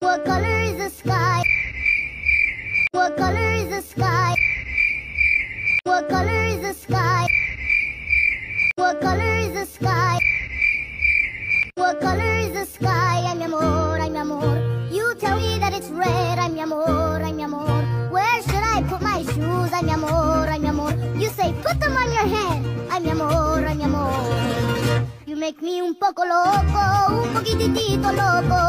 What color is the sky? What color is the sky? What color is the sky? What color is the sky? What color is the sky? I'm your amor, I'm your amor. You tell me that it's red. I'm your amor, I'm your amor. Where should I put my shoes? I'm your amor, I'm your amor. You say put them on your head. I'm your amor, I'm your amor. You make me un poco loco, un poquitito loco.